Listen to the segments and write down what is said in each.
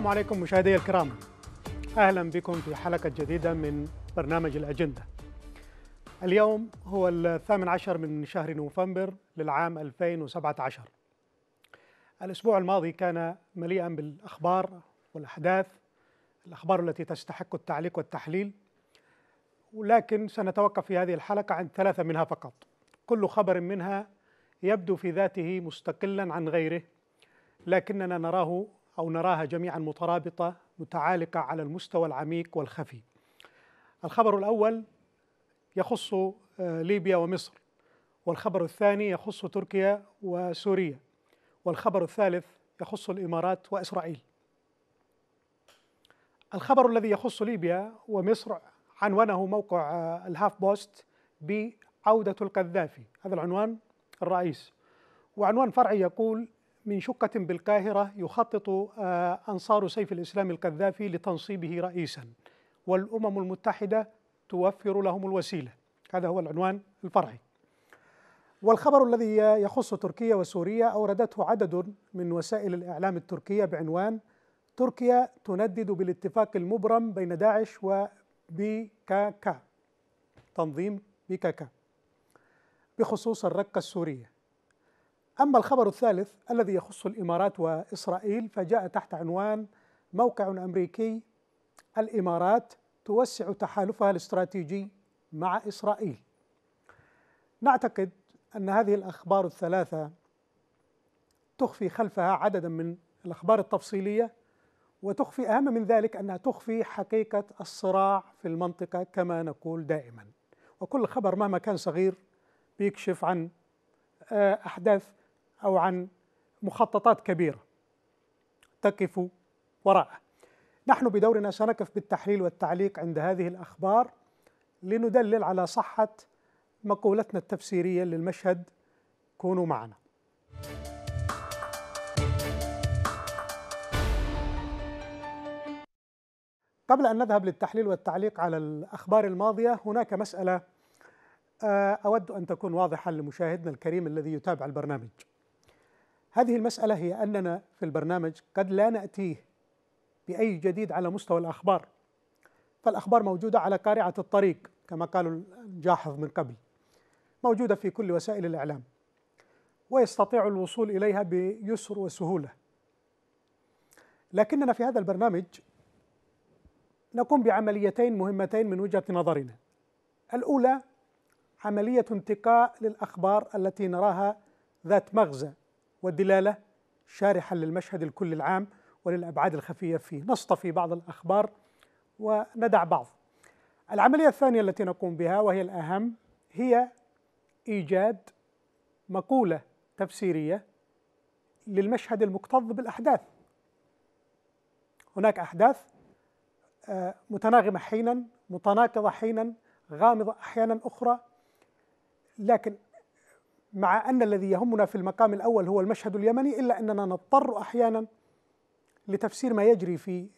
السلام عليكم مشاهدي الكرام. أهلا بكم في حلقة جديدة من برنامج الأجندة. اليوم هو الثامن عشر من شهر نوفمبر للعام 2017 الأسبوع الماضي كان مليئا بالأخبار والأحداث الأخبار التي تستحق التعليق والتحليل ولكن سنتوقف في هذه الحلقة عن ثلاثة منها فقط. كل خبر منها يبدو في ذاته مستقلا عن غيره لكننا نراه أو نراها جميعا مترابطة متعالقة على المستوى العميق والخفي. الخبر الأول يخص ليبيا ومصر والخبر الثاني يخص تركيا وسوريا والخبر الثالث يخص الإمارات وإسرائيل. الخبر الذي يخص ليبيا ومصر عنوانه موقع الهاف بوست بعودة القذافي هذا العنوان الرئيس وعنوان فرعي يقول من شقة بالقاهرة يخطط أنصار سيف الإسلام القذافي لتنصيبه رئيسا. والأمم المتحدة توفر لهم الوسيلة. هذا هو العنوان الفرعي. والخبر الذي يخص تركيا وسوريا أوردته عدد من وسائل الإعلام التركية بعنوان تركيا تندد بالاتفاق المبرم بين داعش وبيكاكا تنظيم بيكاكا بخصوص الرقة السورية. أما الخبر الثالث الذي يخص الإمارات وإسرائيل فجاء تحت عنوان موقع أمريكي الإمارات توسع تحالفها الاستراتيجي مع إسرائيل. نعتقد أن هذه الأخبار الثلاثة تخفي خلفها عددا من الأخبار التفصيلية وتخفي أهم من ذلك أنها تخفي حقيقة الصراع في المنطقة كما نقول دائما. وكل خبر مهما كان صغير بيكشف عن أحداث أو عن مخططات كبيرة تقف وراءه. نحن بدورنا سنقف بالتحليل والتعليق عند هذه الأخبار لندلل على صحة مقولتنا التفسيرية للمشهد. كونوا معنا. قبل أن نذهب للتحليل والتعليق على الأخبار الماضية هناك مسألة أود أن تكون واضحة لمشاهدنا الكريم الذي يتابع البرنامج. هذه المسألة هي أننا في البرنامج قد لا نأتيه بأي جديد على مستوى الأخبار. فالأخبار موجودة على قارعة الطريق كما قالوا الجاحظ من قبل موجودة في كل وسائل الإعلام ويستطيع الوصول إليها بيسر وسهولة. لكننا في هذا البرنامج نقوم بعمليتين مهمتين من وجهة نظرنا. الأولى عملية انتقاء للأخبار التي نراها ذات مغزى. ودلالة شارحة للمشهد الكل العام وللأبعاد الخفية فيه. نصطفي بعض الأخبار وندع بعض. العملية الثانية التي نقوم بها وهي الأهم هي إيجاد مقولة تفسيرية للمشهد المكتظ بالأحداث. هناك أحداث متناغمة حينا متناقضة حينا غامضة أحيانا أخرى لكن مع أن الذي يهمنا في المقام الأول هو المشهد اليمني إلا أننا نضطر أحيانا لتفسير ما يجري في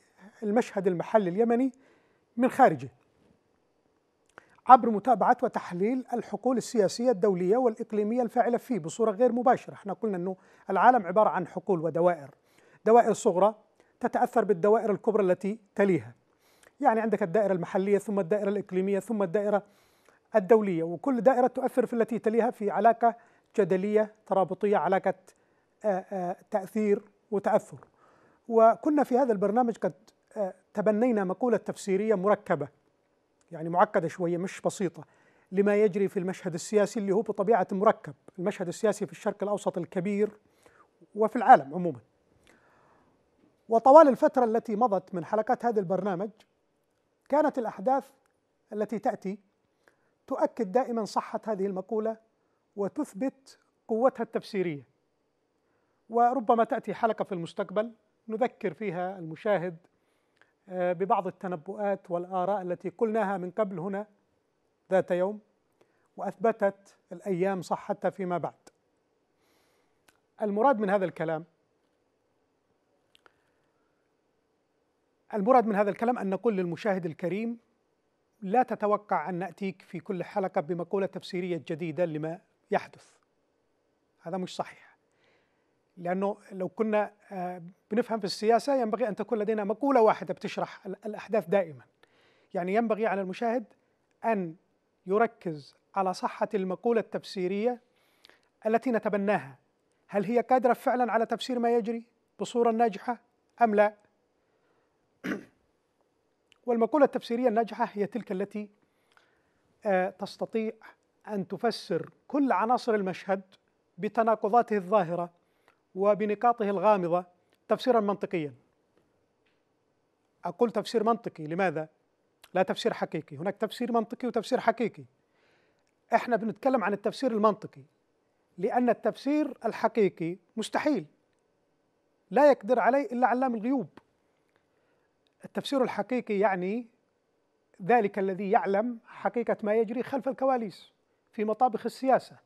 المشهد المحلي اليمني من خارجه. عبر متابعة وتحليل الحقول السياسية الدولية والإقليمية الفاعلة فيه بصورة غير مباشرة. إحنا قلنا أنه العالم عبارة عن حقول ودوائر. دوائر صغرى تتأثر بالدوائر الكبرى التي تليها. يعني عندك الدائرة المحلية ثم الدائرة الإقليمية ثم الدائرة الدولية وكل دائرة تؤثر في التي تليها في علاقة جدلية ترابطية علاقة تأثير وتأثر. وكنا في هذا البرنامج قد تبنينا مقولة تفسيرية مركبة يعني معقدة شوية مش بسيطة لما يجري في المشهد السياسي اللي هو بطبيعة مركب المشهد السياسي في الشرق الأوسط الكبير وفي العالم عموما. وطوال الفترة التي مضت من حلقات هذا البرنامج كانت الأحداث التي تأتي تؤكد دائما صحة هذه المقولة وتثبت قوتها التفسيرية. وربما تأتي حلقة في المستقبل نذكر فيها المشاهد ببعض التنبؤات والآراء التي قلناها من قبل هنا ذات يوم وأثبتت الأيام صحتها فيما بعد. المراد من هذا الكلام المراد من هذا الكلام أن نقول للمشاهد الكريم لا تتوقع أن نأتيك في كل حلقة بمقولة تفسيرية جديدة لما يحدث. هذا مش صحيح. لأنه لو كنا آه، بنفهم في السياسة ينبغي أن تكون لدينا مقولة واحدة بتشرح الأحداث دائما. يعني ينبغي على المشاهد أن يركز على صحة المقولة التفسيرية التي نتبناها. هل هي قادرة فعلا على تفسير ما يجري بصورة ناجحة أم لا؟ والمقولة التفسيرية الناجحة هي تلك التي آه، تستطيع أن تفسر كل عناصر المشهد بتناقضاته الظاهرة وبنقاطه الغامضة تفسيرا منطقيا. أقول تفسير منطقي لماذا؟ لا تفسير حقيقي. هناك تفسير منطقي وتفسير حقيقي. إحنا بنتكلم عن التفسير المنطقي لأن التفسير الحقيقي مستحيل. لا يقدر عليه إلا علام الغيوب. التفسير الحقيقي يعني ذلك الذي يعلم حقيقة ما يجري خلف الكواليس في مطابخ السياسة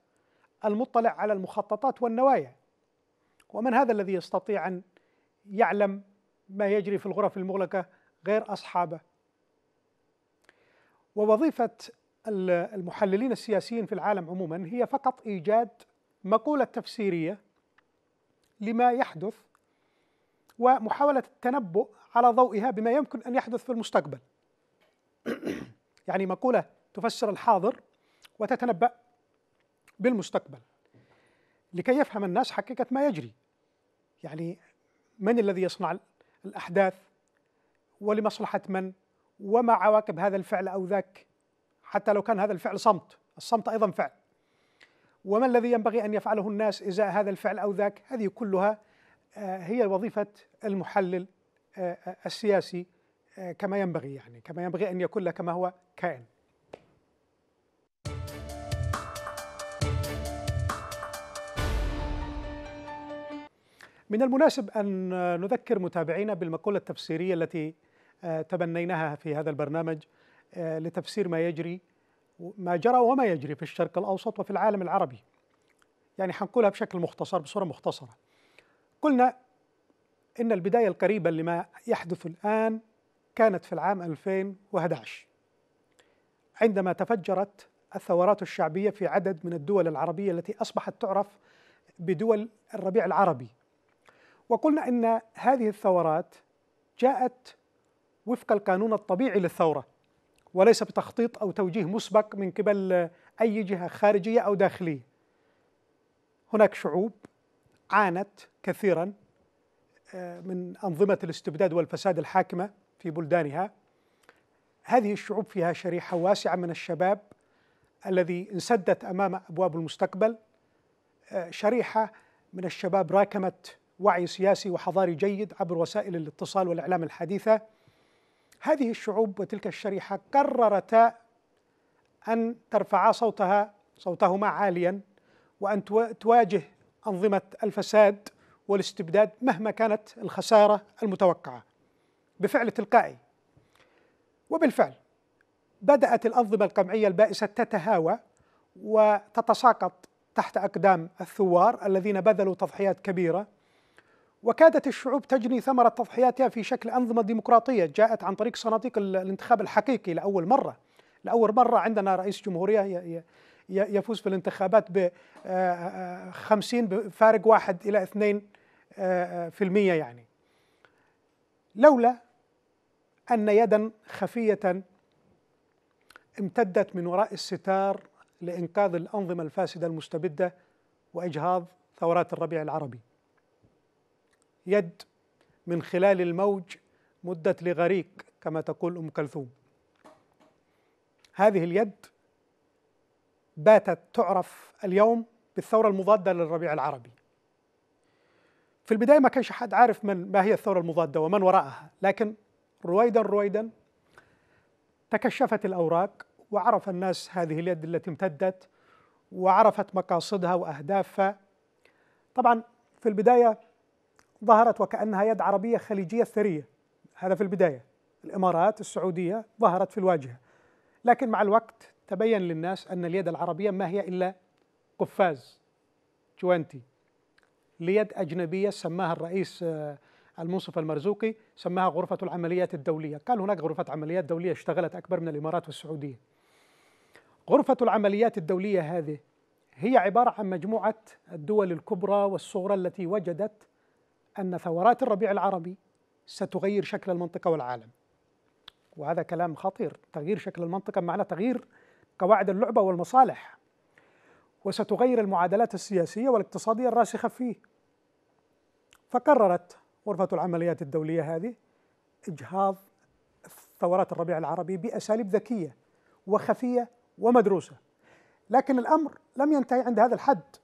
المطلع على المخططات والنوايا. ومن هذا الذي يستطيع أن يعلم ما يجري في الغرف المغلقة غير أصحابه. ووظيفة المحللين السياسيين في العالم عموما هي فقط إيجاد مقولة تفسيرية لما يحدث ومحاولة التنبؤ على ضوئها بما يمكن أن يحدث في المستقبل. يعني مقولة تفسر الحاضر وتتنبأ بالمستقبل. لكي يفهم الناس حقيقة ما يجري. يعني من الذي يصنع الأحداث؟ ولمصلحة من؟ وما عواقب هذا الفعل أو ذاك؟ حتى لو كان هذا الفعل صمت. الصمت أيضا فعل. وما الذي ينبغي أن يفعله الناس إزاء هذا الفعل أو ذاك؟ هذه كلها هي وظيفة المحلل آه، آه، السياسي كما ينبغي يعني كما ينبغي أن يكون كما هو كائن. من المناسب أن نذكر متابعينا بالمقولة التفسيرية التي تبنيناها في هذا البرنامج لتفسير ما يجري ما جرى وما يجري في الشرق الأوسط وفي العالم العربي. يعني حنقولها بشكل مختصر بصورة مختصرة. قلنا إن البداية القريبة لما يحدث الآن كانت في العام 2011 عندما تفجرت الثورات الشعبية في عدد من الدول العربية التي أصبحت تعرف بدول الربيع العربي. وقلنا إن هذه الثورات جاءت وفق القانون الطبيعي للثورة وليس بتخطيط أو توجيه مسبق من قبل أي جهة خارجية أو داخلية. هناك شعوب عانت كثيرا آه، من أنظمة الاستبداد والفساد الحاكمة في بلدانها. هذه الشعوب فيها شريحة واسعة من الشباب الذي انسدت أمام أبواب المستقبل. آه، شريحة من الشباب راكمت وعي سياسي وحضاري جيد عبر وسائل الاتصال والإعلام الحديثة. هذه الشعوب وتلك الشريحة قررتا أن ترفعا صوتها صوتهما عاليا وأن تواجه أنظمة الفساد والاستبداد مهما كانت الخسارة المتوقعة. بفعل تلقائي. وبالفعل بدأت الأنظمة القمعية البائسة تتهاوى وتتساقط تحت أقدام الثوار الذين بذلوا تضحيات كبيرة وكادت الشعوب تجني ثمرة تضحياتها في شكل أنظمة ديمقراطية جاءت عن طريق صناديق الانتخاب الحقيقي لأول مرة. لأول مرة عندنا رئيس جمهورية يفوز في الانتخابات ب 50 آه، آه، بفارق واحد إلى اثنين آه، في المية يعني. لولا أن يدا خفية امتدت من وراء الستار لإنقاذ الأنظمة الفاسدة المستبدة وإجهاض ثورات الربيع العربي. يد من خلال الموج مدت لغريق كما تقول أم كلثوم. هذه اليد باتت تعرف اليوم بالثورة المضادة للربيع العربي. في البداية ما كانش حد عارف من ما هي الثورة المضادة ومن وراءها لكن رويدا رويدا تكشفت الأوراق وعرف الناس هذه اليد التي امتدت وعرفت مقاصدها وأهدافها. طبعا في البداية ظهرت وكأنها يد عربية خليجية ثرية هذا في البداية. الإمارات السعودية ظهرت في الواجهة. لكن مع الوقت تبين للناس أن اليد العربية ما هي إلا قفاز جوانتي. ليد أجنبية سماها الرئيس آه، المنصف المرزوقي سماها غرفة العمليات الدولية. قال هناك غرفة عمليات دولية اشتغلت أكبر من الإمارات والسعودية. غرفة العمليات الدولية هذه هي عبارة عن مجموعة الدول الكبرى والصغرى التي وجدت أن ثورات الربيع العربي ستغير شكل المنطقة والعالم. وهذا كلام خطير. تغيير شكل المنطقة معنى تغيير قواعد اللعبة والمصالح وستغير المعادلات السياسية والاقتصادية الراسخة فيه. فقررت غرفة العمليات الدولية هذه إجهاض ثورات الربيع العربي بأساليب ذكية وخفية ومدروسة لكن الأمر لم ينتهي عند هذا الحد.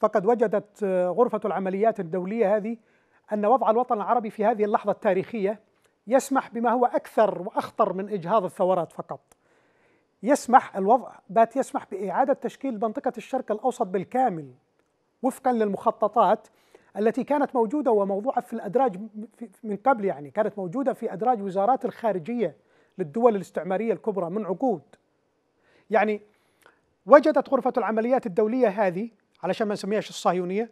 فقد وجدت غرفة العمليات الدولية هذه أن وضع الوطن العربي في هذه اللحظة التاريخية يسمح بما هو أكثر وأخطر من إجهاض الثورات فقط. يسمح الوضع بات يسمح بإعادة تشكيل منطقة الشرق الأوسط بالكامل وفقا للمخططات التي كانت موجودة وموضوعة في الأدراج من قبل يعني كانت موجودة في أدراج وزارات الخارجية للدول الاستعمارية الكبرى من عقود. يعني وجدت غرفة العمليات الدولية هذه علشان ما نسميهاش الصهيونية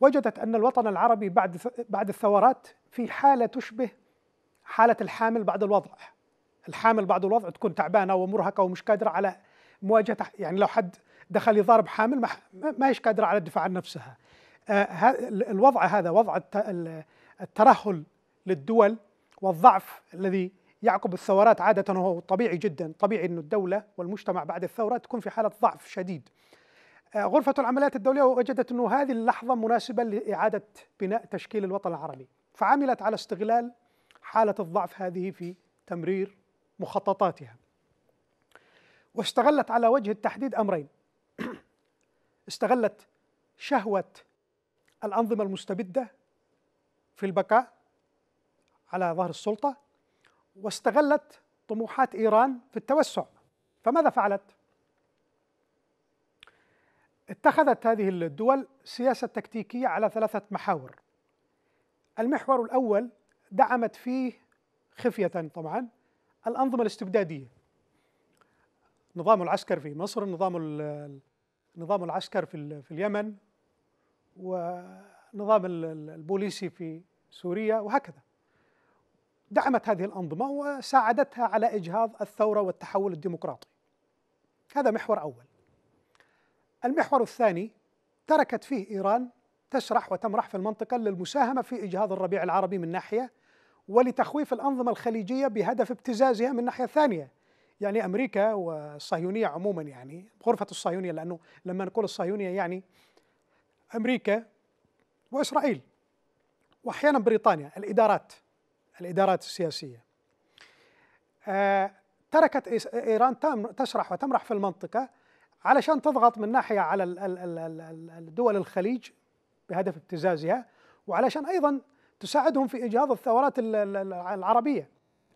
وجدت أن الوطن العربي بعد بعد الثورات في حالة تشبه حالة الحامل بعد الوضع. الحامل بعد الوضع تكون تعبانة ومرهقة ومش قادرة على مواجهة يعني لو حد دخل يضارب حامل ما هيش قادرة على الدفاع عن نفسها. آه، الوضع هذا وضع الترهل للدول والضعف الذي يعقب الثورات عادة هو طبيعي جدا طبيعي أن الدولة والمجتمع بعد الثورة تكون في حالة ضعف شديد. آه، غرفة العمليات الدولية وجدت أنه هذه اللحظة مناسبة لإعادة بناء تشكيل الوطن العربي. فعملت على استغلال حالة الضعف هذه في تمرير مخططاتها. واستغلت على وجه التحديد أمرين. استغلت شهوة الأنظمة المستبدة في البقاء على ظهر السلطة واستغلت طموحات إيران في التوسع. فماذا فعلت؟ اتخذت هذه الدول سياسة تكتيكية على ثلاثة محاور. المحور الأول دعمت فيه خفية طبعا الأنظمة الاستبدادية. نظام العسكر في مصر نظام نظام العسكر في في اليمن ونظام البوليسي في سوريا وهكذا. دعمت هذه الأنظمة وساعدتها على إجهاض الثورة والتحول الديمقراطي. هذا محور أول. المحور الثاني تركت فيه إيران تسرح وتمرح في المنطقة للمساهمة في إجهاض الربيع العربي من ناحية ولتخويف الأنظمة الخليجية بهدف ابتزازها من ناحية ثانية يعني أمريكا والصهيونية عموما يعني غرفة الصهيونية لأنه لما نقول الصهيونية يعني أمريكا وإسرائيل وأحيانا بريطانيا الإدارات الإدارات السياسية. آه تركت إيران تسرح وتمرح في المنطقة علشان تضغط من ناحية على الدول الخليج بهدف ابتزازها وعلشان أيضا تساعدهم في إجهاض الثورات العربية.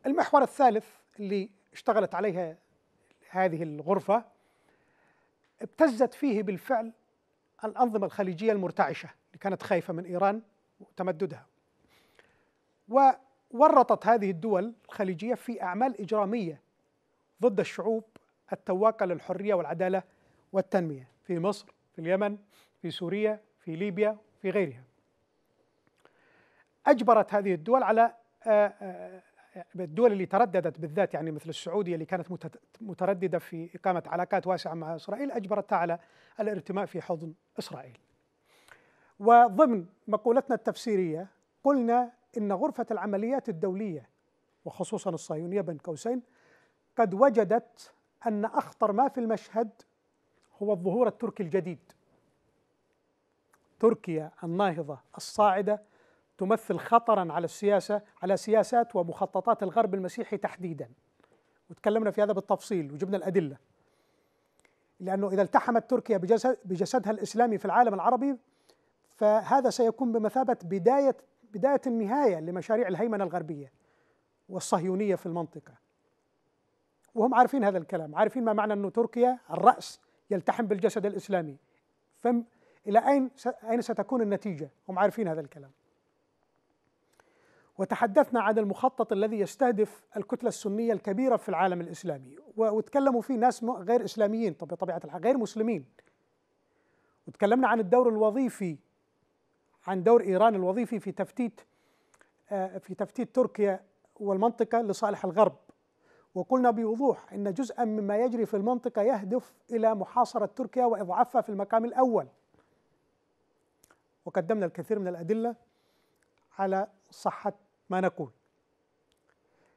المحور الثالث اللي اشتغلت عليها هذه الغرفة ابتزت فيه بالفعل الأنظمة الخليجية المرتعشة اللي كانت خايفة من إيران وتمددها. وورطت هذه الدول الخليجية في أعمال إجرامية ضد الشعوب التواقة للحرية والعدالة والتنمية. في مصر في اليمن في سوريا في ليبيا في غيرها. أجبرت هذه الدول على آه، آه، الدول اللي ترددت بالذات يعني مثل السعودية اللي كانت مترددة في إقامة علاقات واسعة مع إسرائيل أجبرتها على الارتماء في حضن إسرائيل. وضمن مقولتنا التفسيرية قلنا إن غرفة العمليات الدولية وخصوصا الصهيونية بين قوسين قد وجدت أن أخطر ما في المشهد هو الظهور التركي الجديد. تركيا الناهضة الصاعدة تمثل خطرا على السياسة على سياسات ومخططات الغرب المسيحي تحديدا. وتكلمنا في هذا بالتفصيل وجبنا الأدلة. لأنه إذا التحمت تركيا بجسد بجسدها الإسلامي في العالم العربي فهذا سيكون بمثابة بدايه بداية النهاية لمشاريع الهيمنة الغربية والصهيونية في المنطقة. وهم عارفين هذا الكلام عارفين ما معنى أنه تركيا الرأس يلتحم بالجسد الإسلامي. فم إلى أين أين ستكون النتيجة؟ هم عارفين هذا الكلام. وتحدثنا عن المخطط الذي يستهدف الكتلة السنية الكبيرة في العالم الإسلامي. وتكلموا فيه ناس غير إسلاميين بطبيعة الحال غير مسلمين. وتكلمنا عن الدور الوظيفي عن دور إيران الوظيفي في تفتيت آه، في تفتيت تركيا والمنطقة لصالح الغرب. وقلنا بوضوح إن جزءا مما يجري في المنطقة يهدف إلى محاصرة تركيا وإضعافها في المقام الأول. وقدمنا الكثير من الأدلة على صحة ما نقول.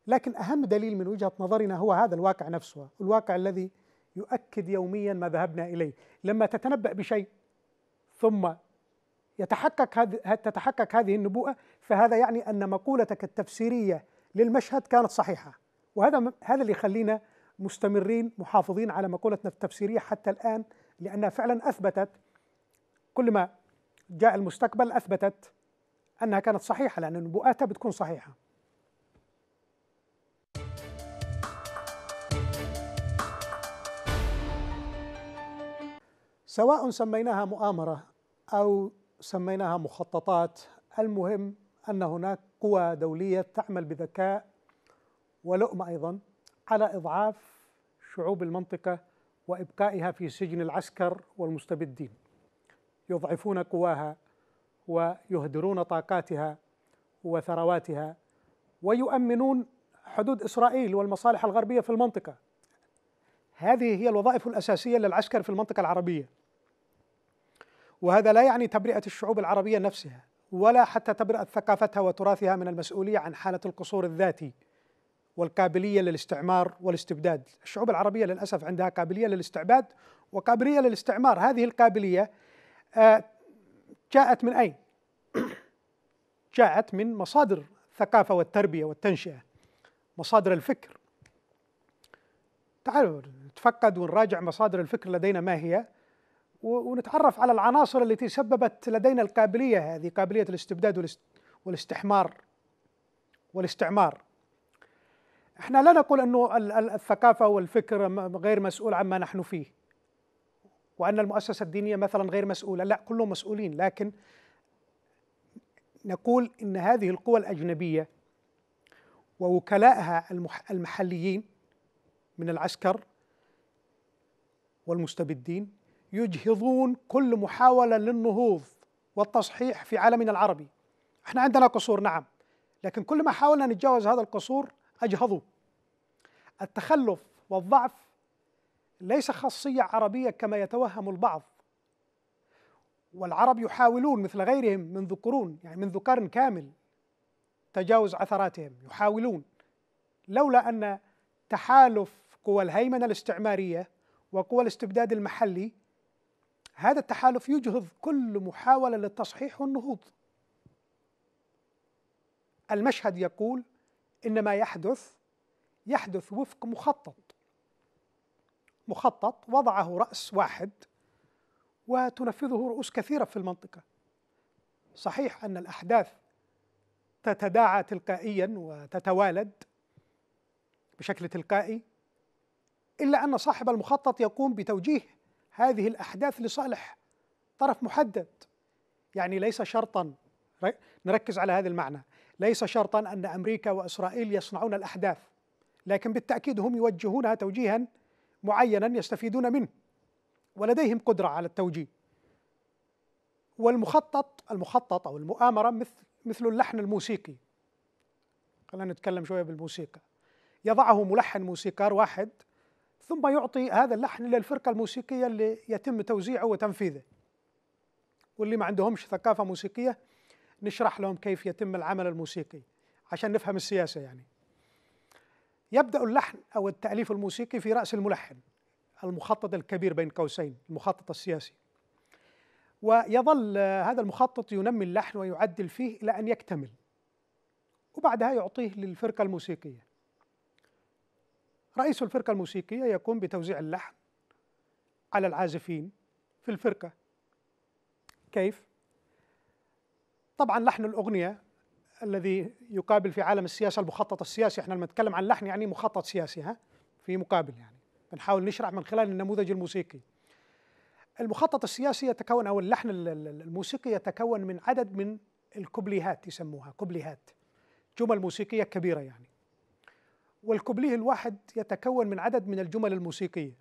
لكن أهم دليل من وجهة نظرنا هو هذا الواقع نفسه الواقع الذي يؤكد يوميا ما ذهبنا إليه. لما تتنبأ بشيء ثم يتحقق هذه تتحقق هذه النبوءة فهذا يعني أن مقولتك التفسيرية للمشهد كانت صحيحة. وهذا هذا اللي يخلينا مستمرين محافظين على مقولتنا التفسيرية حتى الآن لأنها فعلا أثبتت كل ما جاء المستقبل أثبتت أنها كانت صحيحة لأن نبوءاتها بتكون صحيحة. سواء سميناها مؤامرة أو سميناها مخططات المهم أن هناك قوى دولية تعمل بذكاء ولؤم أيضا على إضعاف شعوب المنطقة وإبقائها في سجن العسكر والمستبدين. يضعفون قواها ويهدرون طاقاتها وثرواتها ويؤمنون حدود إسرائيل والمصالح الغربية في المنطقة. هذه هي الوظائف الأساسية للعسكر في المنطقة العربية. وهذا لا يعني تبرئة الشعوب العربية نفسها ولا حتى تبرئة ثقافتها وتراثها من المسؤولية عن حالة القصور الذاتي والقابلية للاستعمار والاستبداد. الشعوب العربية للأسف عندها قابلية للاستعباد وقابلية للاستعمار. هذه القابلية آه، جاءت من أين؟ جاءت من مصادر الثقافة والتربية والتنشئة مصادر الفكر. تعالوا نتفقد ونراجع مصادر الفكر لدينا ما هي ونتعرف على العناصر التي سببت لدينا القابلية هذه قابلية الاستبداد والاستحمار والاستعمار. إحنا لا نقول أنه الثقافة والفكر غير مسؤول عما نحن فيه. وأن المؤسسة الدينية مثلا غير مسؤولة. لا كلهم مسؤولين. لكن نقول إن هذه القوى الأجنبية ووكلائها المحليين من العسكر والمستبدين يجهضون كل محاولة للنهوض والتصحيح في عالمنا العربي. إحنا عندنا قصور نعم. لكن كل ما حاولنا نتجاوز هذا القصور أجهضوا. التخلف والضعف ليس خاصية عربية كما يتوهم البعض. والعرب يحاولون مثل غيرهم منذ قرون يعني منذ قرن كامل تجاوز عثراتهم يحاولون. لولا أن تحالف قوى الهيمنة الاستعمارية وقوى الاستبداد المحلي هذا التحالف يجهض كل محاولة للتصحيح والنهوض المشهد يقول إن ما يحدث يحدث وفق مخطط. مخطط وضعه رأس واحد وتنفذه رؤوس كثيرة في المنطقة. صحيح أن الأحداث تتداعى تلقائيا وتتوالد بشكل تلقائي إلا أن صاحب المخطط يقوم بتوجيه هذه الأحداث لصالح طرف محدد. يعني ليس شرطا نركز على هذا المعنى. ليس شرطا أن أمريكا وإسرائيل يصنعون الأحداث لكن بالتأكيد هم يوجهونها توجيها معينا يستفيدون منه ولديهم قدرة على التوجيه. والمخطط المخطط أو المؤامرة مثل مثل اللحن الموسيقي. خلينا نتكلم شوية بالموسيقى. يضعه ملحن موسيقار واحد ثم يعطي هذا اللحن للفرقة الموسيقية اللي يتم توزيعه وتنفيذه. واللي ما عندهمش ثقافة موسيقية نشرح لهم كيف يتم العمل الموسيقي عشان نفهم السياسة يعني. يبدأ اللحن أو التأليف الموسيقي في رأس الملحن المخطط الكبير بين قوسين المخطط السياسي. ويظل هذا المخطط ينمي اللحن ويعدل فيه إلى أن يكتمل وبعدها يعطيه للفرقة الموسيقية. رئيس الفرقة الموسيقية يقوم بتوزيع اللحن على العازفين في الفرقة. كيف؟ طبعا لحن الأغنية الذي يقابل في عالم السياسة المخطط السياسي. إحنا لما نتكلم عن لحن يعني مخطط سياسي ها؟ في مقابل يعني. بنحاول نشرح من خلال النموذج الموسيقي. المخطط السياسي يتكون أو اللحن الموسيقي يتكون من عدد من الكوبليهات يسموها كوبليهات. جمل موسيقية كبيرة يعني. والكوبليه الواحد يتكون من عدد من الجمل الموسيقية.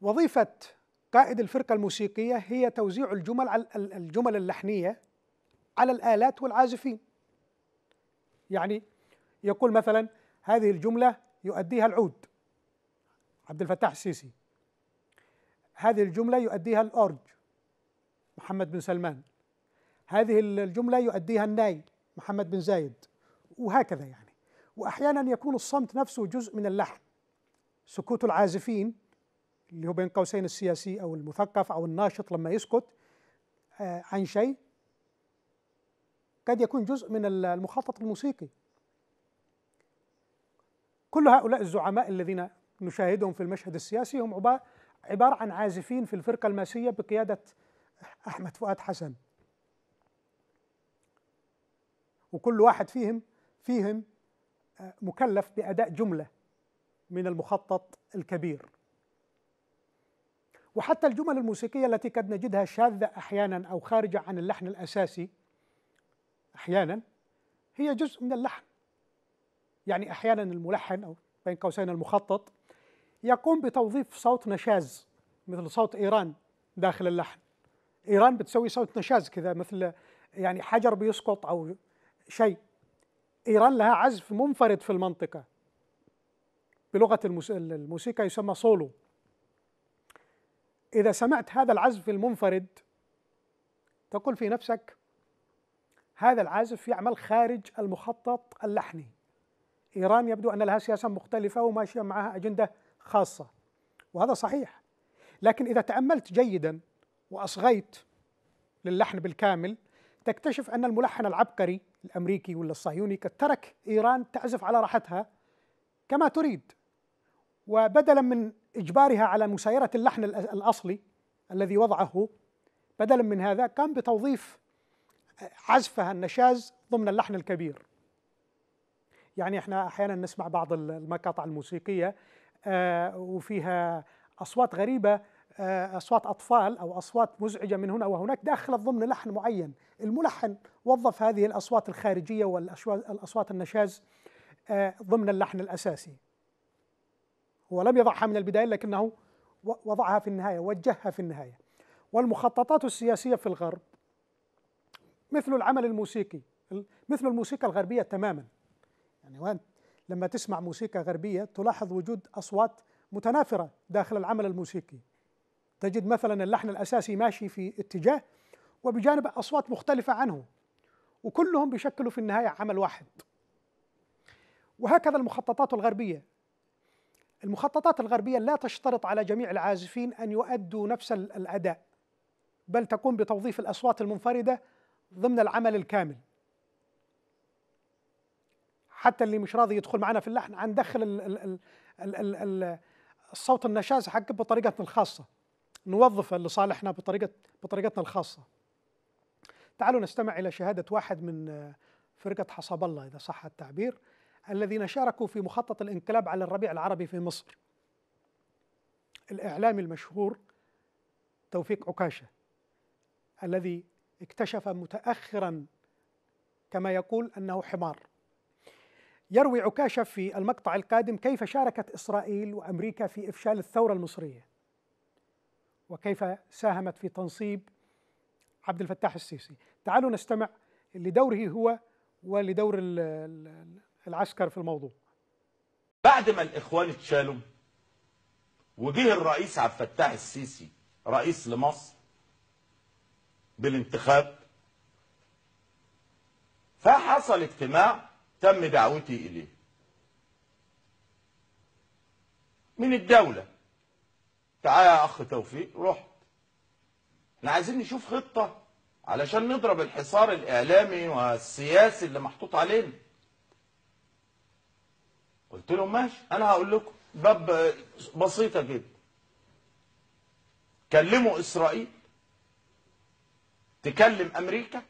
وظيفة قائد الفرقة الموسيقية هي توزيع الجمل الجمل اللحنية على الآلات والعازفين. يعني يقول مثلا هذه الجملة يؤديها العود. عبد الفتاح السيسي. هذه الجملة يؤديها الأورج. محمد بن سلمان. هذه الجملة يؤديها الناي. محمد بن زايد. وهكذا يعني. وأحيانا يكون الصمت نفسه جزء من اللحن. سكوت العازفين اللي هو بين قوسين السياسي أو المثقف أو الناشط لما يسكت آه، عن شيء قد يكون جزء من المخطط الموسيقي. كل هؤلاء الزعماء الذين نشاهدهم في المشهد السياسي هم عبارة عن عازفين في الفرقة الماسية بقيادة أحمد فؤاد حسن. وكل واحد فيهم فيهم آه، مكلف بأداء جملة من المخطط الكبير. وحتى الجمل الموسيقية التي قد نجدها شاذة أحيانا أو خارجة عن اللحن الأساسي أحيانا هي جزء من اللحن. يعني أحيانا الملحن أو بين قوسين المخطط يقوم بتوظيف صوت نشاز مثل صوت إيران داخل اللحن. إيران بتسوي صوت نشاز كذا مثل يعني حجر بيسقط أو شيء. إيران لها عزف منفرد في المنطقة. بلغة الموسيقى يسمى سولو إذا سمعت هذا العزف المنفرد تقول في نفسك هذا العازف يعمل خارج المخطط اللحني. إيران يبدو أن لها سياسة مختلفة وماشية معها أجندة خاصة وهذا صحيح. لكن إذا تأملت جيدا وأصغيت للحن بالكامل تكتشف أن الملحن العبقري الأمريكي ولا الصهيوني قد ترك إيران تعزف على راحتها كما تريد. وبدلا من إجبارها على مسايرة اللحن الأصلي الذي وضعه بدلا من هذا قام بتوظيف عزفها النشاز ضمن اللحن الكبير. يعني إحنا أحيانا نسمع بعض المقاطع الموسيقية آه، وفيها أصوات غريبة آه، أصوات أطفال أو أصوات مزعجة من هنا وهناك داخلة ضمن لحن معين. الملحن وظف هذه الأصوات الخارجية والاصوات النشاز آه، ضمن اللحن الأساسي. هو لم يضعها من البداية لكنه وضعها في النهاية وجهها في النهاية. والمخططات السياسية في الغرب مثل العمل الموسيقي. مثل الموسيقى الغربية تماما. يعني وين لما تسمع موسيقى غربية تلاحظ وجود أصوات متنافرة داخل العمل الموسيقي. تجد مثلا اللحن الأساسي ماشي في اتجاه وبجانب أصوات مختلفة عنه وكلهم بيشكلوا في النهاية عمل واحد. وهكذا المخططات الغربية. المخططات الغربية لا تشترط على جميع العازفين أن يؤدوا نفس الأداء بل تقوم بتوظيف الأصوات المنفردة ضمن العمل الكامل. حتى اللي مش راضي يدخل معنا في اللحن هندخل الصوت النشاز حقه بطريقتنا الخاصة. نوظفه لصالحنا بطريقه بطريقتنا الخاصة. تعالوا نستمع إلى شهادة واحد من فرقة حصب الله إذا صح التعبير الذين شاركوا في مخطط الانقلاب على الربيع العربي في مصر. الإعلامي المشهور توفيق عكاشة الذي اكتشف متاخرا كما يقول أنه حمار. يروي عكاشة في المقطع القادم كيف شاركت إسرائيل وأمريكا في إفشال الثورة المصرية وكيف ساهمت في تنصيب عبد الفتاح السيسي. تعالوا نستمع لدوره هو ولدور العسكر في الموضوع. بعد ما الإخوان اتشالوا وجه الرئيس عبد الفتاح السيسي رئيس لمصر بالانتخاب. فحصل اجتماع تم دعوتي إليه. من الدولة. تعال يا أخ توفيق رحت إحنا عايزين نشوف خطة علشان نضرب الحصار الإعلامي والسياسي اللي محطوط علينا. قلت لهم ماشي أنا هقول لكم باب بسيطة جدا. كلموا إسرائيل. تكلم أمريكا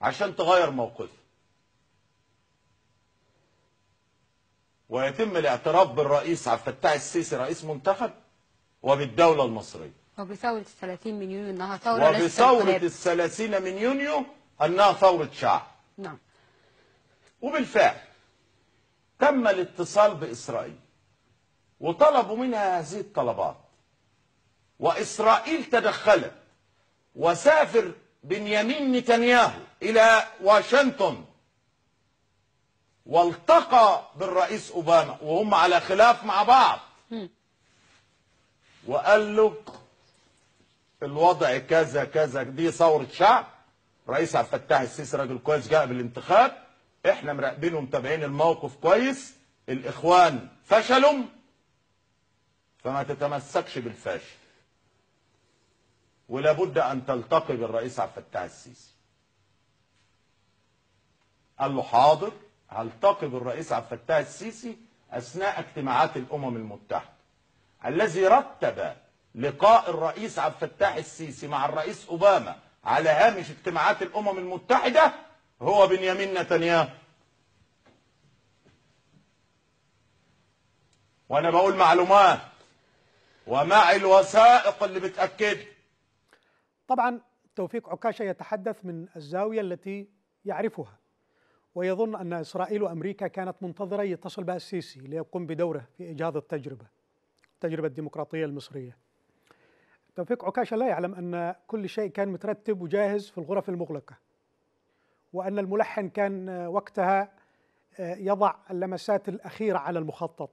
عشان تغير موقفها ويتم الاعتراف بالرئيس عبد الفتاح السيسي رئيس منتخب وبالدولة المصرية. وبثورة الثلاثين من يونيو أنها ثورة وبثورة الثلاثين من يونيو أنها ثورة شعب. نعم. وبالفعل تم الاتصال بإسرائيل وطلبوا منها هذه الطلبات. وإسرائيل تدخلت وسافر بنيامين نتنياهو إلى واشنطن والتقى بالرئيس أوباما وهم على خلاف مع بعض. وقال له الوضع كذا كذا دي ثورة شعب. رئيس عبد الفتاح السيسي راجل كويس جاء بالانتخاب. إحنا مراقبين ومتابعين الموقف كويس. الإخوان فشلوا. فما تتمسكش بالفاشل ولابد أن تلتقي بالرئيس عبد الفتاح السيسي. قال له حاضر هلتقي بالرئيس عبد الفتاح السيسي أثناء اجتماعات الأمم المتحدة. الذي رتب لقاء الرئيس عبد الفتاح السيسي مع الرئيس أوباما على هامش اجتماعات الأمم المتحدة هو بنيامين نتنياهو. وأنا بقول معلومات ومعي الوثائق اللي بتأكد طبعا توفيق عكاشة يتحدث من الزاوية التي يعرفها ويظن أن إسرائيل وأمريكا كانت منتظرة يتصل بها السيسي ليقوم بدوره في إيجاد التجربة التجربة الديمقراطية المصرية. توفيق عكاشة لا يعلم أن كل شيء كان مترتب وجاهز في الغرف المغلقة وأن الملحن كان وقتها يضع اللمسات الأخيرة على المخطط.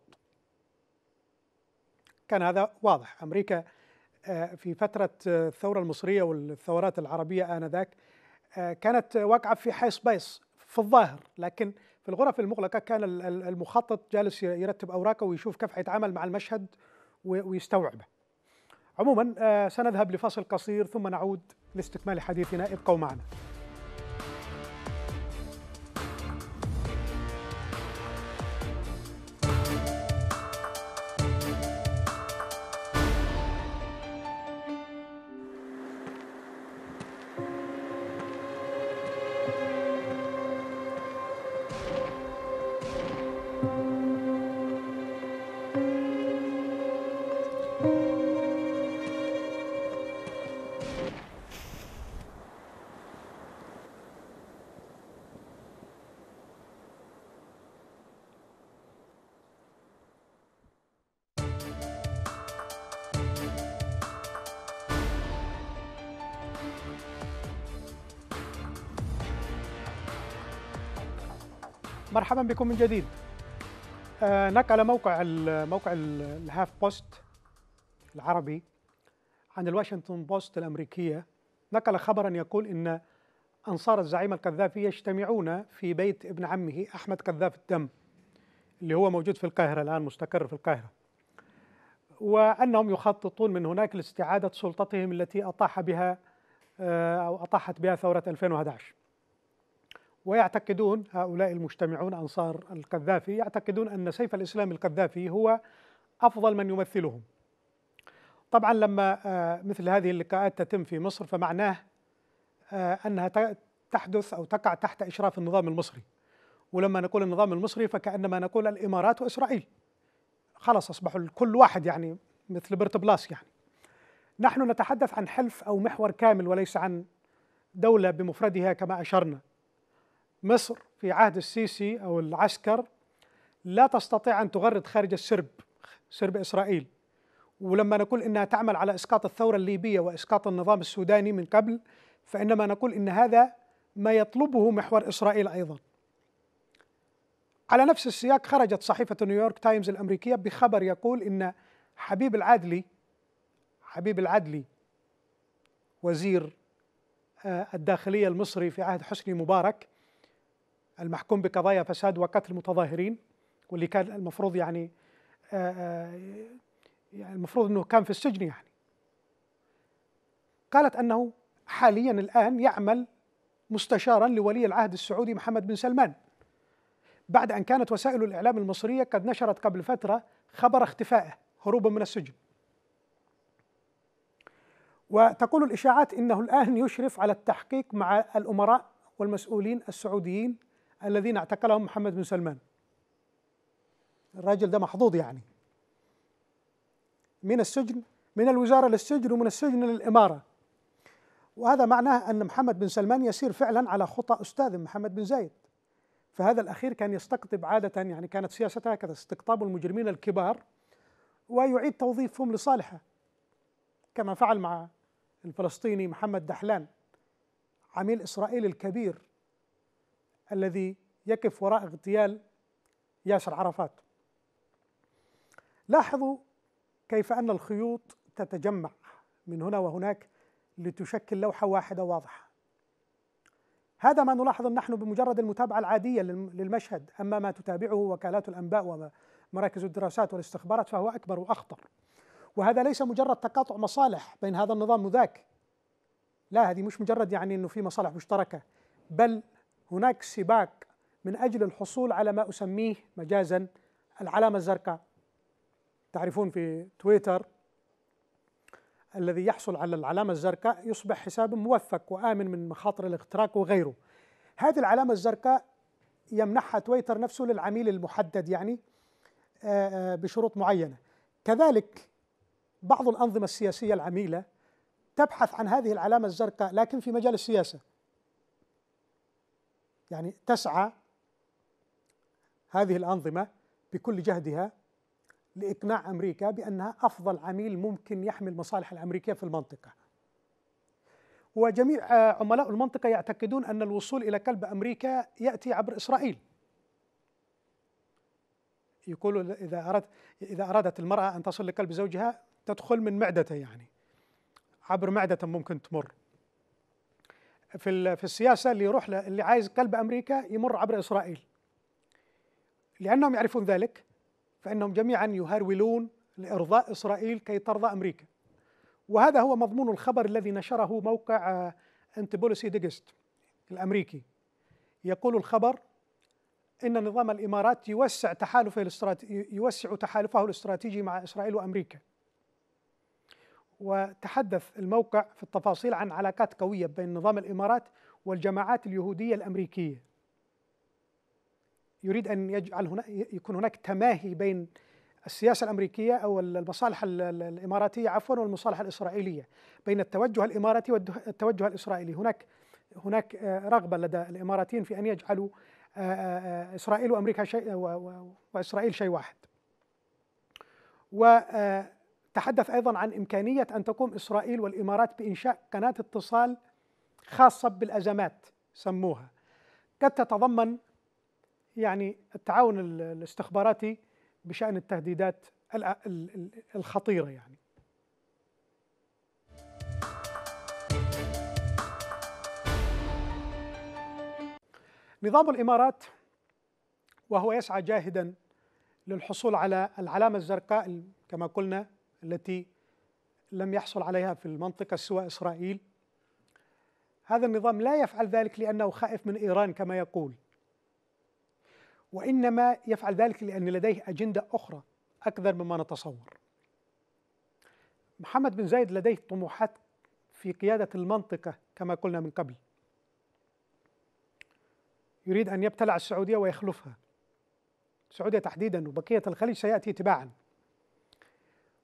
كان هذا واضح. أمريكا في فترة الثورة المصرية والثورات العربية آنذاك كانت واقعة في حيص بيص في الظاهر. لكن في الغرف المغلقة كان المخطط جالس يرتب أوراقه ويشوف كيف حيتعامل مع المشهد ويستوعبه. عموما سنذهب لفصل قصير ثم نعود لاستكمال حديثنا. ابقوا معنا. مرحبا بكم من جديد. آه نقل موقع موقع ال الهاف بوست العربي عن الواشنطن بوست الأمريكية. نقل خبرا يقول إن أنصار الزعيم القذافي يجتمعون في بيت ابن عمه أحمد قذاف الدم اللي هو موجود في القاهرة الآن مستقر في القاهرة. وأنهم يخططون من هناك لاستعادة سلطتهم التي أطاح بها أو أطاحت بها ثورة 2011 ويعتقدون هؤلاء المجتمعون أنصار القذافي يعتقدون أن سيف الإسلام القذافي هو أفضل من يمثلهم. طبعا لما مثل هذه اللقاءات تتم في مصر فمعناه أنها تحدث أو تقع تحت إشراف النظام المصري. ولما نقول النظام المصري فكأنما نقول الإمارات وإسرائيل. خلاص أصبحوا كل واحد يعني مثل برت بلاس يعني. نحن نتحدث عن حلف أو محور كامل وليس عن دولة بمفردها كما أشرنا. مصر في عهد السيسي أو العسكر لا تستطيع أن تغرد خارج السرب سرب إسرائيل ولما نقول إنها تعمل على إسقاط الثورة الليبية وإسقاط النظام السوداني من قبل فإنما نقول إن هذا ما يطلبه محور إسرائيل أيضا. على نفس السياق خرجت صحيفة نيويورك تايمز الأمريكية بخبر يقول إن حبيب العدلي حبيب العدلي وزير الداخلية المصري في عهد حسني مبارك المحكوم بقضايا فساد وقتل متظاهرين واللي كان المفروض يعني يعني المفروض إنه كان في السجن يعني. قالت أنه حاليا الآن يعمل مستشارا لولي العهد السعودي محمد بن سلمان. بعد أن كانت وسائل الإعلام المصرية قد نشرت قبل فترة خبر اختفائه هروبا من السجن. وتقول الإشاعات إنه الآن يشرف على التحقيق مع الأمراء والمسؤولين السعوديين الذين اعتقلهم محمد بن سلمان. الراجل ده محظوظ يعني. من السجن من الوزارة للسجن ومن السجن للإمارة. وهذا معناه أن محمد بن سلمان يسير فعلا على خطى أستاذ محمد بن زايد. فهذا الأخير كان يستقطب عادة يعني كانت سياسته هكذا استقطاب المجرمين الكبار ويعيد توظيفهم لصالحه. كما فعل مع الفلسطيني محمد دحلان عميل إسرائيل الكبير. الذي يقف وراء اغتيال ياسر عرفات. لاحظوا كيف أن الخيوط تتجمع من هنا وهناك لتشكل لوحة واحدة واضحة. هذا ما نلاحظ نحن بمجرد المتابعة العادية للمشهد. أما ما تتابعه وكالات الأنباء ومراكز الدراسات والاستخبارات فهو أكبر وأخطر. وهذا ليس مجرد تقاطع مصالح بين هذا النظام وذاك. لا هذه مش مجرد يعني إنه في مصالح مشتركة بل هناك سباق من أجل الحصول على ما أسميه مجازا العلامة الزرقاء. تعرفون في تويتر الذي يحصل على العلامة الزرقاء يصبح حساب موثق وآمن من مخاطر الاختراق وغيره. هذه العلامة الزرقاء يمنحها تويتر نفسه للعميل المحدد يعني بشروط معينة. كذلك بعض الأنظمة السياسية العميلة تبحث عن هذه العلامة الزرقاء لكن في مجال السياسة. يعني تسعى هذه الأنظمة بكل جهدها لإقناع أمريكا بأنها أفضل عميل ممكن يحمي المصالح الأمريكية في المنطقة. وجميع عملاء المنطقة يعتقدون أن الوصول إلى كلب أمريكا يأتي عبر إسرائيل. يقولوا إذا اراد إذا أرادت المرأة أن تصل لكلب زوجها تدخل من معدته يعني عبر معدته ممكن تمر. في في السياسة اللي يروح اللي عايز كلب أمريكا يمر عبر إسرائيل. لأنهم يعرفون ذلك فإنهم جميعا يهرولون لإرضاء إسرائيل كي ترضى أمريكا. وهذا هو مضمون الخبر الذي نشره موقع أنتي بوليسي دايجست الأمريكي. يقول الخبر إن نظام الإمارات يوسع تحالفه يوسع تحالفه الاستراتيجي مع إسرائيل وأمريكا. وتحدث الموقع في التفاصيل عن علاقات قوية بين نظام الإمارات والجماعات اليهودية الأمريكية. يريد أن يجعل هنا يكون هناك تماهي بين السياسة الأمريكية أو المصالح الإماراتية عفوا والمصالح الإسرائيلية. بين التوجه الإماراتي والتوجه الإسرائيلي. هناك هناك رغبة لدى الإماراتيين في أن يجعلوا إسرائيل وأمريكا شيء وإسرائيل شيء واحد. وتحدث أيضا عن إمكانية أن تقوم إسرائيل والإمارات بإنشاء قناة اتصال خاصة بالأزمات سموها. قد تتضمن يعني التعاون الاستخباراتي بشأن التهديدات الخطيرة يعني. نظام الإمارات وهو يسعى جاهدا للحصول على العلامة الزرقاء كما قلنا التي لم يحصل عليها في المنطقة سوى إسرائيل هذا النظام لا يفعل ذلك لأنه خائف من إيران كما يقول وإنما يفعل ذلك لأن لديه أجندة أخرى أكثر مما نتصور. محمد بن زايد لديه طموحات في قيادة المنطقة كما قلنا من قبل. يريد أن يبتلع السعودية ويخلفها. السعودية تحديدا وبقية الخليج سيأتي تباعا.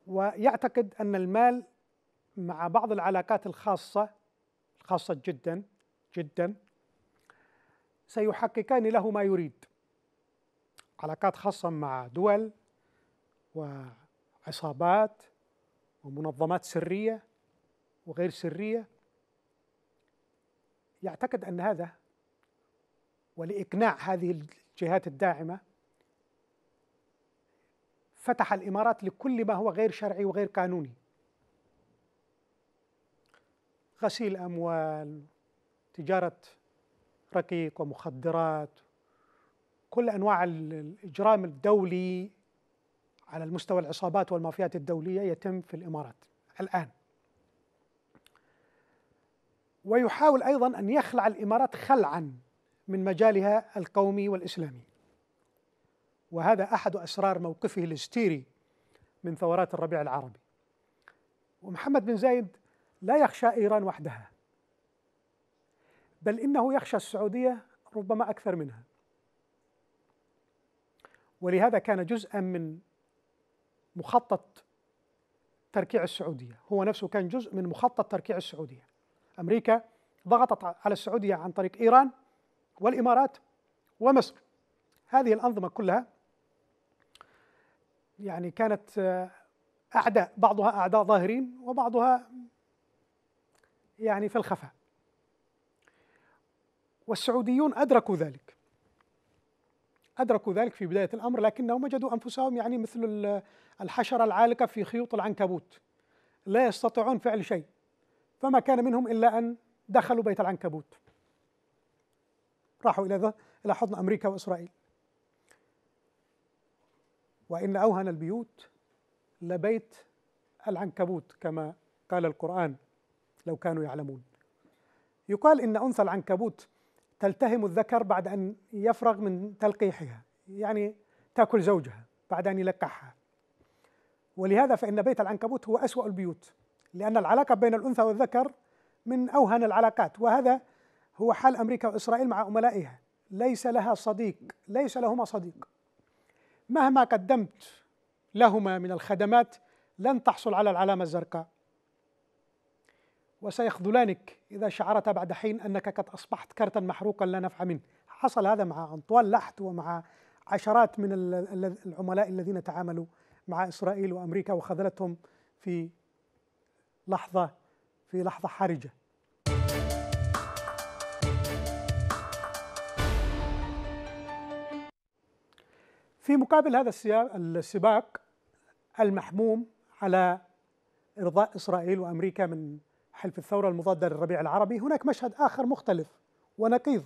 ويعتقد أن المال مع بعض العلاقات الخاصة الخاصة جدا جدا سيحققان له ما يريد. علاقات خاصة مع دول وعصابات ومنظمات سرية وغير سرية يعتقد أن هذا ولإقناع هذه الجهات الداعمة فتح الإمارات لكل ما هو غير شرعي وغير قانوني غسيل أموال تجارة رقيق ومخدرات كل أنواع الإجرام الدولي على المستوى العصابات والمافيات الدولية يتم في الإمارات الآن. ويحاول أيضا أن يخلع الإمارات خلعا من مجالها القومي والإسلامي. وهذا أحد أسرار موقفه الهستيري من ثورات الربيع العربي. ومحمد بن زايد لا يخشى إيران وحدها. بل إنه يخشى السعودية ربما أكثر منها. ولهذا كان جزءا من مخطط تركيع السعودية هو نفسه كان جزء من مخطط تركيع السعودية أمريكا ضغطت على السعودية عن طريق إيران والإمارات ومصر هذه الأنظمة كلها يعني كانت أعداء بعضها أعداء ظاهرين وبعضها يعني في الخفاء. والسعوديون أدركوا ذلك. أدركوا ذلك في بداية الأمر لكنهم وجدوا أنفسهم يعني مثل ال- الحشرة العالقة في خيوط العنكبوت. لا يستطيعون فعل شيء. فما كان منهم إلا أن دخلوا بيت العنكبوت. راحوا إلى إلى حضن أمريكا وإسرائيل. وإن أوهن البيوت لبيت العنكبوت كما قال القرآن لو كانوا يعلمون. يقال إن أنثى العنكبوت تلتهم الذكر بعد أن يفرغ من تلقيحها يعني تأكل زوجها بعد أن يلقحها. ولهذا فإن بيت العنكبوت هو أسوأ البيوت لأن العلاقة بين الأنثى والذكر من أوهن العلاقات وهذا هو حال أمريكا وإسرائيل مع أملائها. ليس لها صديق ليس لهما صديق. مهما قدمت لهما من الخدمات لن تحصل على العلامة الزرقاء. وسيخذلانك إذا شعرت بعد حين أنك قد أصبحت كرتا محروقا لا نفع منه. حصل هذا مع أنطوان لحت ومع عشرات من ال- ال- العملاء الذين تعاملوا مع إسرائيل وأمريكا وخذلتهم في لحظة في لحظة حرجة. في مقابل هذا السباق المحموم على إرضاء إسرائيل وأمريكا من حلف الثورة المضادة للربيع العربي هناك مشهد آخر مختلف ونقيض.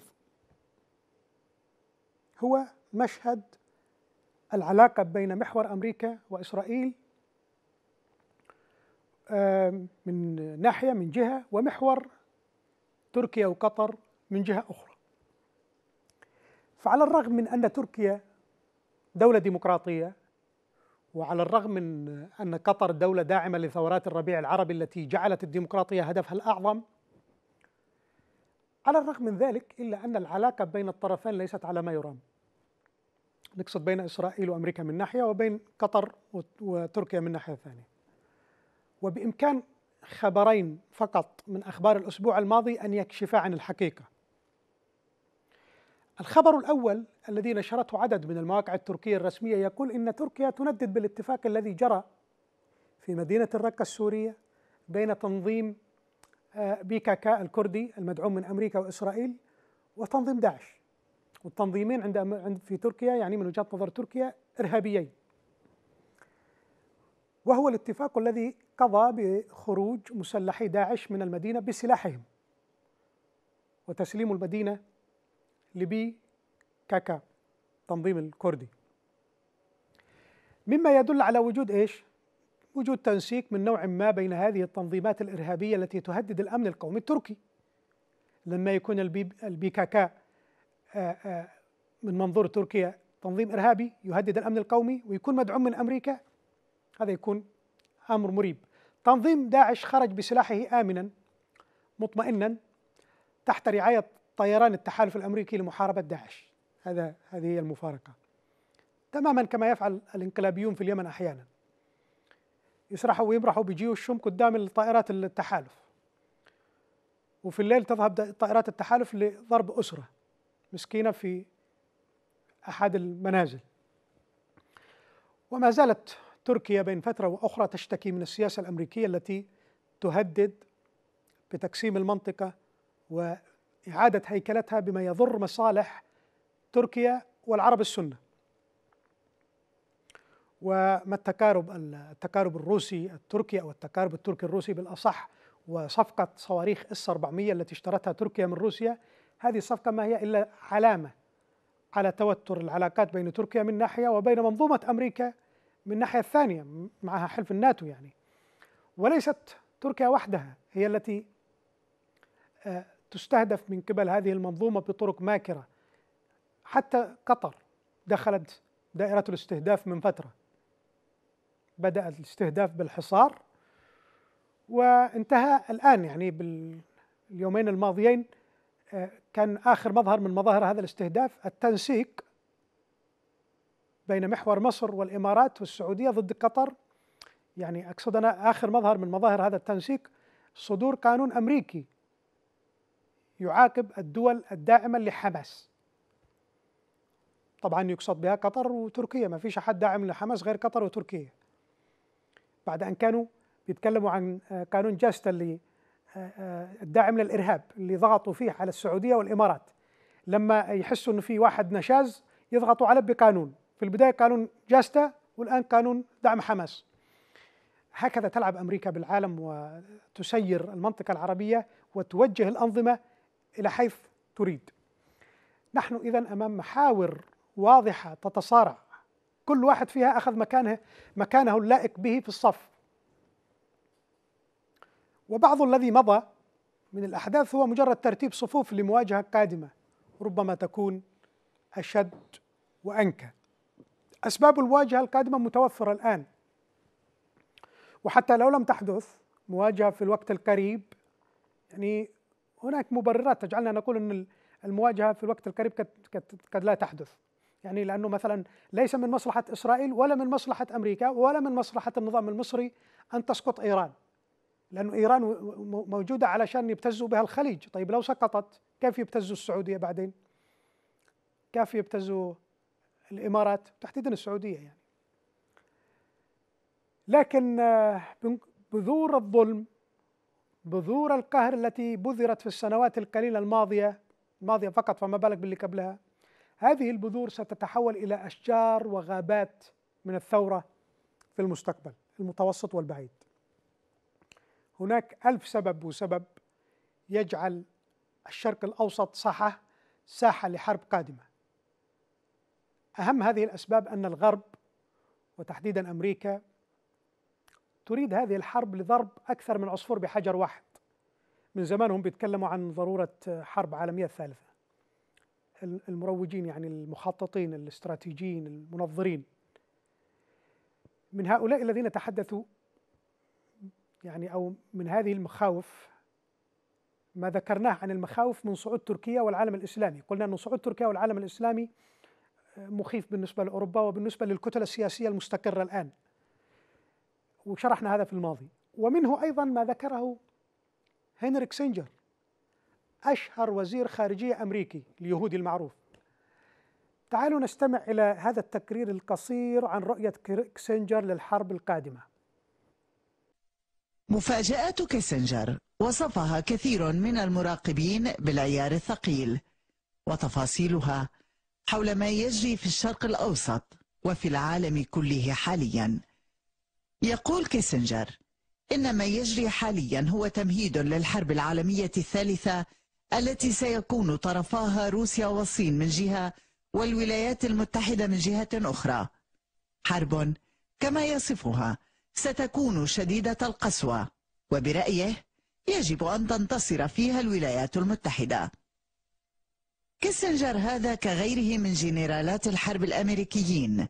هو مشهد العلاقة بين محور أمريكا وإسرائيل من ناحية من جهة ومحور تركيا وقطر من جهة أخرى. فعلى الرغم من أن تركيا دولة ديمقراطية وعلى الرغم من أن قطر دولة داعمة لثورات الربيع العربي التي جعلت الديمقراطية هدفها الأعظم على الرغم من ذلك إلا أن العلاقة بين الطرفين ليست على ما يرام. نقصد بين إسرائيل وأمريكا من ناحية وبين قطر وت- وتركيا من ناحية ثانية. وبإمكان خبرين فقط من أخبار الأسبوع الماضي أن يكشفا عن الحقيقة. الخبر الأول الذي نشرته عدد من المواقع التركية الرسمية يقول إن تركيا تندد بالاتفاق الذي جرى في مدينة الرقة السورية بين تنظيم آه، بيكاكا الكردي المدعوم من أمريكا وإسرائيل وتنظيم داعش. والتنظيمين عند في تركيا يعني من وجهة نظر تركيا إرهابيين. وهو الاتفاق الذي قضى بخروج مسلحي داعش من المدينة بسلاحهم وتسليم المدينة لبي كاكا تنظيم الكردي. مما يدل على وجود إيش؟ وجود تنسيق من نوع ما بين هذه التنظيمات الإرهابية التي تهدد الأمن القومي التركي. لما يكون البي كاكا من منظور تركيا تنظيم إرهابي يهدد الأمن القومي ويكون مدعوم من أمريكا هذا يكون أمر مريب. تنظيم داعش خرج بسلاحه امنا مطمئنا تحت رعاية طيران التحالف الأمريكي لمحاربة داعش. هذا هذه هي المفارقة. تماما كما يفعل الانقلابيون في اليمن أحيانا. يسرحوا ويمرحوا بجيوشهم قدام الطائرات التحالف. وفي الليل تذهب طائرات التحالف لضرب أسرة مسكينة في أحد المنازل. وما زالت تركيا بين فترة وأخرى تشتكي من السياسة الأمريكية التي تهدد بتقسيم المنطقة واعاده هيكلتها بما يضر مصالح تركيا والعرب السنة. وما التقارب التقارب الروسي التركي أو التقارب التركي الروسي بالأصح وصفقة صواريخ إس 400 التي اشترتها تركيا من روسيا هذه الصفقة ما هي إلا علامة على توتر العلاقات بين تركيا من ناحية وبين منظومة أمريكا من الناحيه الثانية معها حلف الناتو يعني. وليست تركيا وحدها هي التي آه، تستهدف من قبل هذه المنظومة بطرق ماكرة. حتى قطر دخلت دائرة الاستهداف من فترة. بدأ الاستهداف بالحصار وانتهى الآن يعني باليومين الماضيين آه، كان آخر مظهر من مظاهر هذا الاستهداف التنسيق بين محور مصر والإمارات والسعودية ضد قطر. يعني أقصد أنا آخر مظهر من مظاهر هذا التنسيق صدور قانون أمريكي يعاقب الدول الداعمة لحماس. طبعا يقصد بها قطر وتركيا ما فيش أحد داعم لحماس غير قطر وتركيا. بعد أن كانوا بيتكلموا عن آه، قانون جاست اللي آه، آه، الداعم للإرهاب اللي ضغطوا فيه على السعودية والإمارات. لما يحسوا أنه في واحد نشاز يضغطوا عليه بقانون. في البداية قانون جاستا والآن قانون دعم حماس. هكذا تلعب أمريكا بالعالم وتسير المنطقة العربية وتوجه الأنظمة إلى حيث تريد. نحن إذا أمام محاور واضحة تتصارع. كل واحد فيها أخذ مكانه مكانه اللائق به في الصف. وبعض الذي مضى من الأحداث هو مجرد ترتيب صفوف لمواجهة قادمة. ربما تكون أشد وأنكى. أسباب الواجهة القادمة متوفرة الآن. وحتى لو لم تحدث مواجهة في الوقت القريب يعني هناك مبررات تجعلنا نقول أن المواجهة في الوقت القريب قد, لا تحدث. يعني لأنه مثلا ليس من مصلحة إسرائيل ولا من مصلحة أمريكا ولا من مصلحة النظام المصري أن تسقط إيران. لأن إيران موجودة علشان يبتزوا بها الخليج. طيب لو سقطت كيف يبتزوا السعودية بعدين؟ كيف يبتزوا الإمارات؟ تحديدا السعودية يعني. لكن آه، بذور الظلم بذور القهر التي بذرت في السنوات القليلة الماضية الماضية فقط فما بالك باللي قبلها. هذه البذور ستتحول إلى أشجار وغابات من الثورة في المستقبل المتوسط والبعيد. هناك ألف سبب وسبب يجعل الشرق الأوسط صحة ساحة لحرب قادمة. أهم هذه الأسباب أن الغرب وتحديدا أمريكا تريد هذه الحرب لضرب أكثر من عصفور بحجر واحد. من زمان هم بيتكلموا عن ضرورة حرب عالمية ثالثة المروجين يعني المخططين الاستراتيجيين المنظرين. من هؤلاء الذين تحدثوا يعني أو من هذه المخاوف ما ذكرناه عن المخاوف من صعود تركيا والعالم الإسلامي، قلنا أن صعود تركيا والعالم الإسلامي مخيف بالنسبة لأوروبا وبالنسبة للكتل السياسية المستقرة الآن. وشرحنا هذا في الماضي، ومنه أيضا ما ذكره هنري كيسنجر أشهر وزير خارجية أمريكي اليهودي المعروف. تعالوا نستمع إلى هذا التقرير القصير عن رؤية كيسنجر للحرب القادمة. مفاجآت كيسنجر وصفها كثير من المراقبين بالعيار الثقيل وتفاصيلها حول ما يجري في الشرق الأوسط وفي العالم كله حاليا يقول كيسنجر إن ما يجري حاليا هو تمهيد للحرب العالمية الثالثة التي سيكون طرفاها روسيا والصين من جهة والولايات المتحدة من جهة أخرى. حرب كما يصفها ستكون شديدة القسوة وبرأيه يجب أن تنتصر فيها الولايات المتحدة. كيسنجر هذا كغيره من جنرالات الحرب الأمريكيين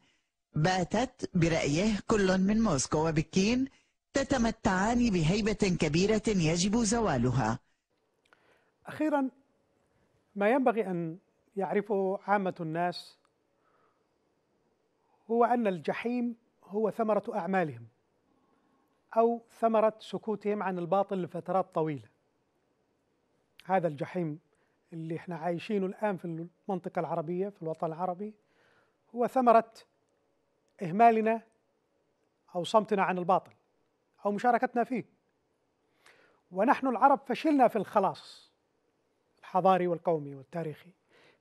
باتت برأيه كل من موسكو وبكين تتمتعان بهيبة كبيرة يجب زوالها. أخيرا ما ينبغي أن يعرفه عامة الناس هو أن الجحيم هو ثمرة أعمالهم أو ثمرة سكوتهم عن الباطل لفترات طويلة. هذا الجحيم اللي إحنا عايشينه الآن في المنطقة العربية في الوطن العربي هو ثمرة إهمالنا أو صمتنا عن الباطل أو مشاركتنا فيه. ونحن العرب فشلنا في الخلاص الحضاري والقومي والتاريخي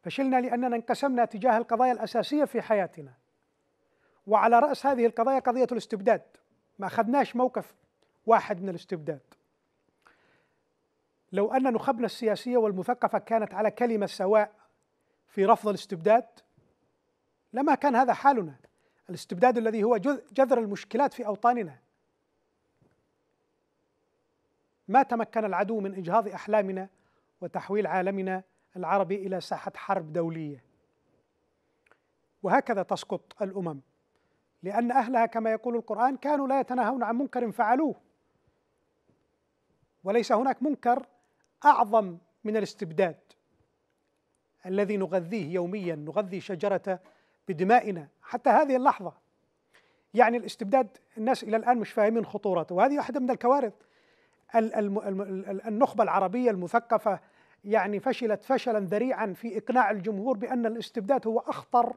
فشلنا لأننا انقسمنا تجاه القضايا الأساسية في حياتنا. وعلى رأس هذه القضايا قضية الاستبداد. ما أخذناش موقف واحد من الاستبداد. لو أن نخبنا السياسية والمثقفة كانت على كلمة سواء في رفض الاستبداد لما كان هذا حالنا. الاستبداد الذي هو جذر المشكلات في أوطاننا. ما تمكن العدو من إجهاض أحلامنا وتحويل عالمنا العربي إلى ساحة حرب دولية. وهكذا تسقط الأمم لأن أهلها كما يقول القرآن كانوا لا يتناهون عن منكر فعلوه. وليس هناك منكر أعظم من الاستبداد الذي نغذيه يوميا نغذي شجرة بدمائنا حتى هذه اللحظة. يعني الاستبداد الناس إلى الآن مش فاهمين خطورته وهذه واحدة من الكوارث. النخبة العربية المثقفة يعني فشلت فشلا ذريعا في إقناع الجمهور بأن الاستبداد هو أخطر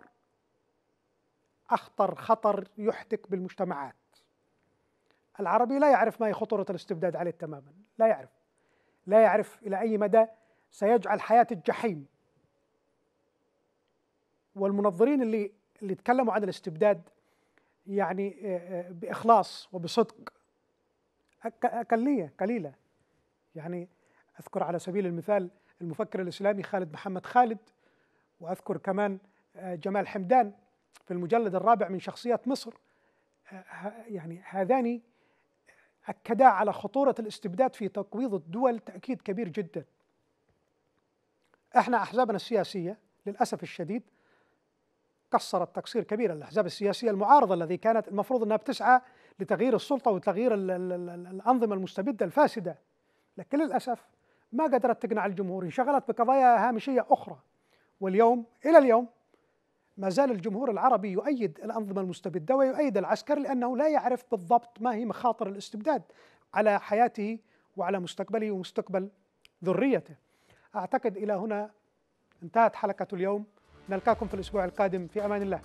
أخطر خطر يحتك بالمجتمعات. العربي لا يعرف ما هي خطورة الاستبداد عليه تماما. لا يعرف. لا يعرف إلى أي مدى سيجعل حياة الجحيم والمنظرين اللي اللي تكلموا عن الاستبداد يعني آه، آه، بإخلاص وبصدق أقلية قليلة يعني أذكر على سبيل المثال المفكر الإسلامي خالد محمد خالد وأذكر كمان آه، جمال حمدان في المجلد الرابع من شخصيات مصر يعني هذان أكدا على خطورة الاستبداد في تقويض الدول تأكيد كبير جدا. إحنا أحزابنا السياسية للأسف الشديد قصرت تقصير كبير الأحزاب السياسية المعارضة الذي كانت المفروض أنها بتسعى لتغيير السلطة وتغيير ال- ال- ال- الأنظمة المستبدة الفاسدة. لكن للأسف ما قدرت تقنع الجمهور انشغلت بقضايا هامشية أخرى. واليوم إلى اليوم ما زال الجمهور العربي يؤيد الأنظمة المستبدة ويؤيد العسكر لأنه لا يعرف بالضبط ما هي مخاطر الاستبداد على حياته وعلى مستقبله ومستقبل ذريته. أعتقد إلى هنا انتهت حلقة اليوم. نلقاكم في الأسبوع القادم في أمان الله.